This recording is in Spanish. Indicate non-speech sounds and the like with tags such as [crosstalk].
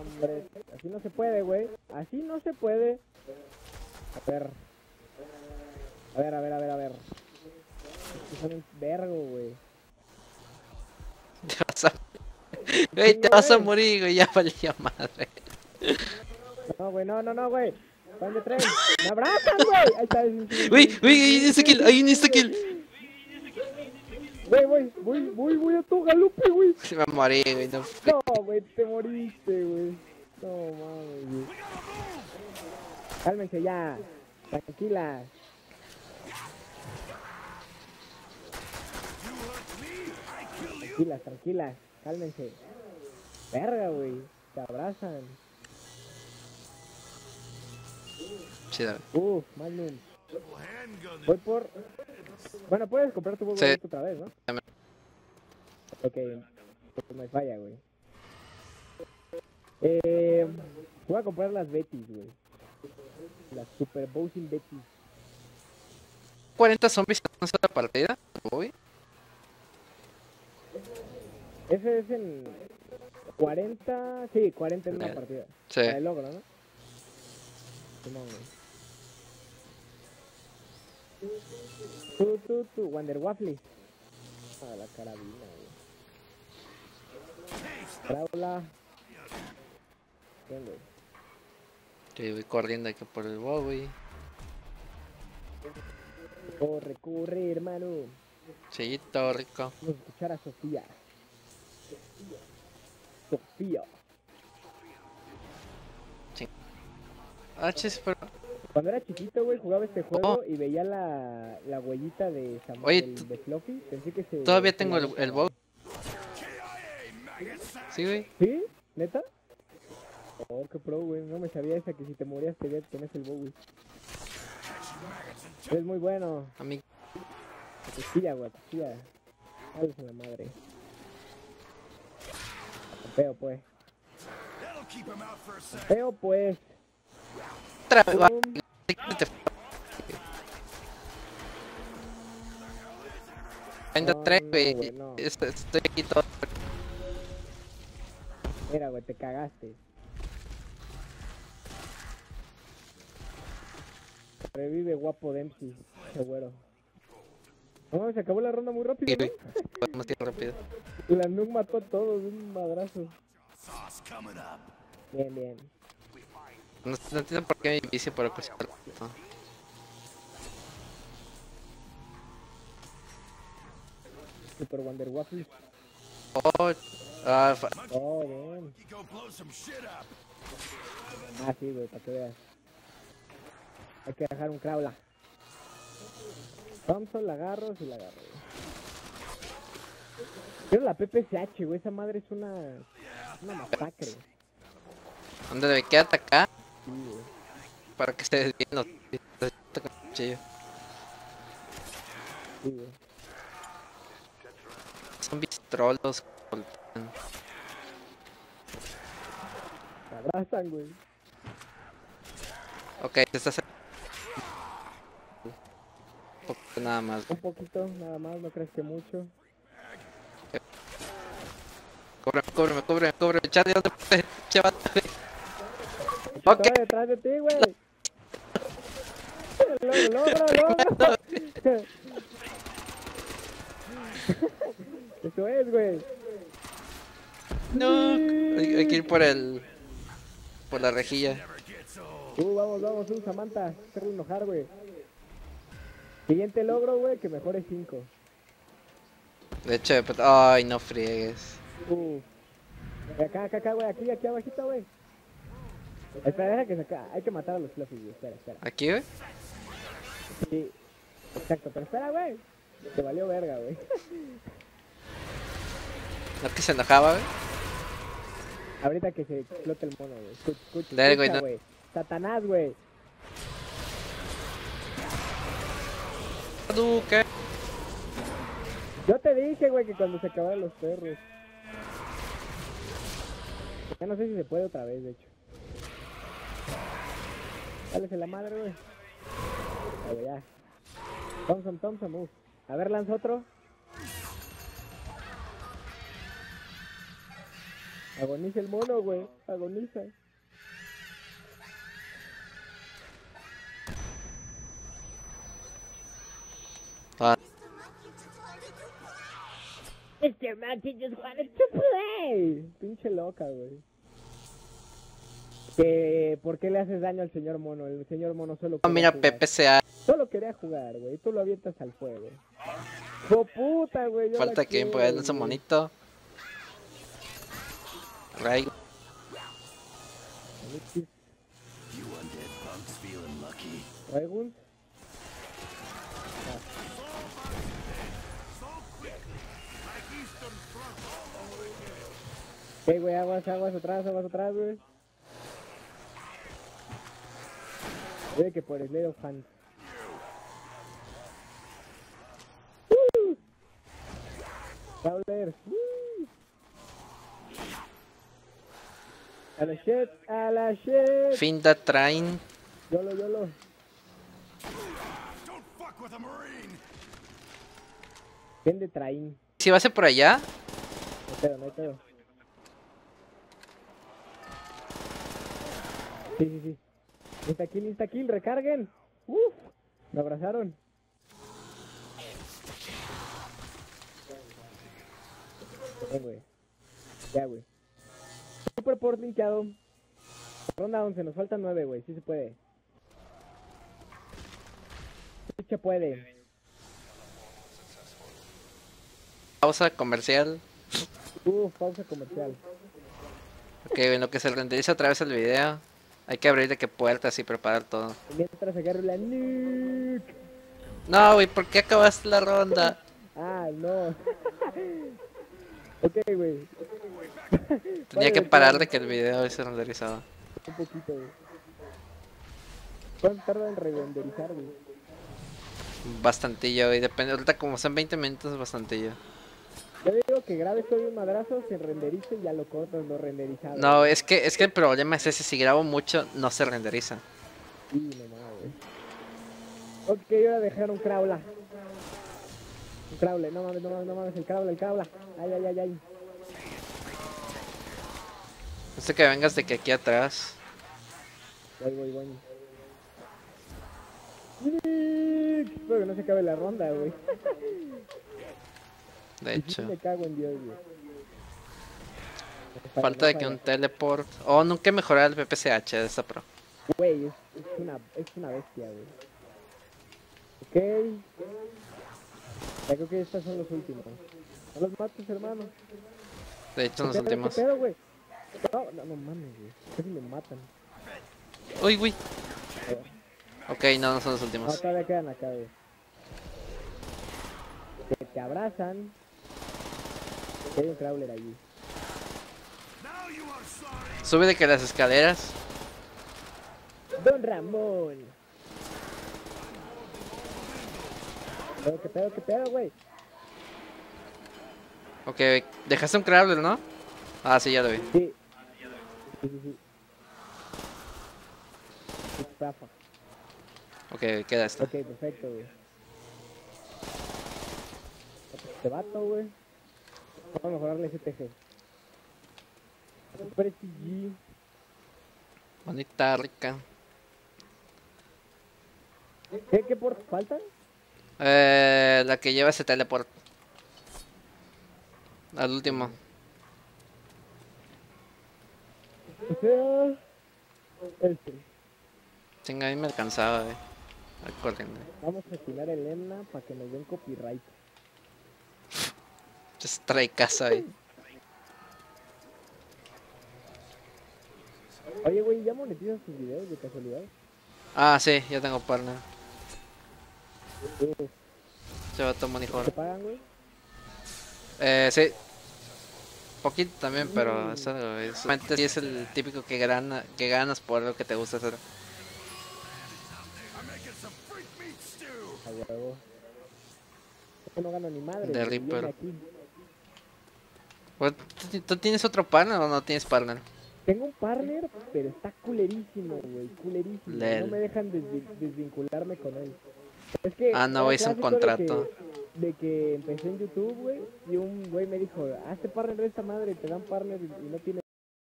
hombre, así no se puede, güey. Así no se puede. A ver. A ver, a ver, a ver, a ver. Es que son un vergo, güey. Te vas a... Güey, te vas a morir, güey, ya valía madre. No, güey, no, no, no, güey. Van de tren. ¡Me abrazan, güey! Ahí está. Güey, güey, hay un insta-kill, hay un insta-kill. Güey, güey, voy, voy, voy a tu galope, güey. [laughs] Se va a morir, güey, no. No, güey, te moriste, güey. No mames, güey. Cálmense ya. Tranquila. Tranquilas, tranquilas. Cálmense. Verga, güey. Te abrazan. Chido. Uf, Magnum. Voy por. Bueno, puedes comprar tu huevo Sí. otra vez, ¿no? Ok, pues no hay falla, güey. Eh, voy a comprar las Betis, güey. Las Super Bowsing Betis. 40 zombies en una sola partida. Uy. Ese es en 40, sí, 40 en una partida. Sí. Para el logro, ¿no? Tú, tú, tú, Wonder Waffle. A la carabina, güey. Güey. Yo voy corriendo aquí por el WoW, güey. Corre, corre, hermano. Sí, todo rico. Vamos a escuchar a Sofía. Sofía. Ah, chis, pero. Cuando era chiquito, güey, jugaba este juego y veía la, la huellita de Samuel Oye, de Fluffy. Pensé que se. Todavía tengo el, el WoW. Sí, güey. ¿Sí? ¿Neta? Oh, qué pro, güey. No me sabía esa que si te morías te tenés el bow, güey. Es muy bueno. A mí. Costilla, güey, costilla. Ay, la madre. Feo, pues. Feo, pues. Otra vez, va. Pum. Te- Venga, No, tres, güey. Estoy aquí todo. Mira, güey, te cagaste. Revive guapo Dempsey, ese güero. No se acabó la ronda muy rápido, Sí, rápido. [laughs] La Nuk mató a todos un madrazo. Bien, bien. No, no entiendo por qué me bici por costado. No. Super Wonder Waffle. Oh, ah, fa- Oh, bien. Ah, sí, güey, para que veas. Hay que dejar un crawla. Thompson, la agarro, sí la agarro. güey. Pero la PPSH, güey, esa madre es una... Una masacre. ¿dónde me queda atacar? Güey. Para que se desvíen los. Cuchillo. Sí, güey. Zombies trollos. voltean. Me abrazan, güey. Ok, te estás. Un poquito nada más. Un poquito, nada más, no crees que mucho. Cúbreme, cúbreme, cúbreme, cúbreme. Charlie, ¿dónde puedes? Chaval. Ok. Estoy detrás de ti, güey. Lo logro, logro. Eso es, güey. No. Hay, hay que ir por el. Por la rejilla. Uh, vamos, vamos, un Samantha. Hacerlo enojar, güey. Siguiente logro, güey, que mejore 5. De hecho, pues, ay, no friegues. Uh. Acá, acá, acá, güey, aquí, aquí abajito, güey. Espera, deja que se acá. Hay que matar a los fluffies, güey. Espera, espera. ¿Aquí, güey? Sí. Exacto, pero espera, güey. Te valió verga, güey. [laughs] No que se enojaba, güey. Ahorita que se explote el mono, güey. Escucha, escucha, Dale, güey, no. güey. Satanás, güey. Duque. Yo te dije, güey, que cuando se acabaran los perros. Ya no sé si se puede otra vez, de hecho. Dale la madre, güey. Ahí, güey, ya. Thompson, Thompson, move. A ver, lanza otro. Agoniza el mono, güey. Agoniza. Ah, Mr. Monkey just wanted to play. Pinche loca, güey. Que, ¿Por qué le haces daño al señor mono? El señor mono solo no, quería mira, jugar. PPCA. Solo quería jugar, güey. Tú lo avientas al fuego. ¡Oh, puta, güey! Falta que empujarle ese monito. Ray. Raigun. Hey, güey, aguas, aguas atrás, aguas atrás, güey. Oye, que por el Leo Hunt. ¡Uh! Prowler. ¡uh! A la shit, a la shit. Finda Train. Yolo, yolo. Don't fuck with a marine. ¿Quién de traín? Si va a ser por allá, No pedo, no hay pedo. Sí, sí, sí. Insta kill, insta kill, recarguen. Uf, me abrazaron. Bien, güey. Ya, güey. Super port linkeado. Ronda 11, nos faltan 9, güey. Sí se puede. Sí se puede. pausa comercial. Uf, pausa comercial. Ok, en lo que se renderiza otra vez el video. Hay que abrir de qué puertas y preparar todo. Mientras agarro la nuke. No, güey, ¿por qué acabaste la ronda? Ah, no. [laughs] ok, güey. Tenía que parar de que el video se renderizaba. Un poquito, güey. ¿Cuánto tarda en renderizar, güey? Bastantillo, y depende. Ahorita, como son 20 minutos, bastantillo. Yo digo que grabes todo un madrazo, se renderice y ya lo cortas, lo renderizado. No, es que, es que el problema es ese: si grabo mucho, no se renderiza. Sí, no mames. Ok, ahora dejar un crawla. Un crawle, no mames, no mames, no mames, el crawla, el crawla. Ay, ay, ay, ay. No sé que vengas de que aquí atrás. Voy, voy, voy. Espero que no se acabe la ronda, güey. [laughs] De hecho, Me cago en Dios, güey. Para falta de no que un teleport. Oh, nunca he mejorado el PPCH de esta pro. Güey, es, es una, es una bestia, güey. Ok. Ya creo que estos son los últimos. No los mates, hermano. De hecho, en los ¿Qué pedo, últimos. ¿Qué pedo, güey? No, no, no mames, güey. Casi me matan. Uy. Eh, Ok, no, no son los No, últimos. todavía quedan acá, güey. Que te abrazan. Hay un crawler allí. Sube de que las escaleras. Don Ramón. ¿Qué pedo, qué pedo, qué pedo, güey? Ok, dejaste un crawler, ¿no? Ah, sí, ya lo vi. Sí. Sí, sí, sí. Ok, queda esto. Ok, perfecto, güey. Este vato, güey. Vamos a mejorarle STG. Super STG. Bonita, rica. ¿Qué, qué por faltan? Eh, la que lleva ese teleport. Al último. Sea, este. Chinga, a mí me alcanzaba, güey. Al corriendo. Vamos a estirar el Emna para que nos den copyright. Just trae casa, güey. Oye, güey, ¿ya monetizas tus videos de casualidad? Ah, sí, ya tengo partner. Se va a tomar ¿Te mejor. pagan, güey? Eh, sí. Poquito también, pero eso, güey, solamente sí es el típico que, gana, que ganas por lo que te gusta hacer. A huevo. No gano ni madre. De Reaper. aquí. Bueno, ¿tú, tú tienes otro partner o no tienes partner? Tengo un partner, pero está culerísimo, güey, culerísimo. No Lel. me dejan desvi- desvincularme con él. Es que Ah, no, es un de contrato. que- De que, empecé en YouTube, güey, y un güey me dijo, hazte partner de esta madre, te dan partner y, y no tiene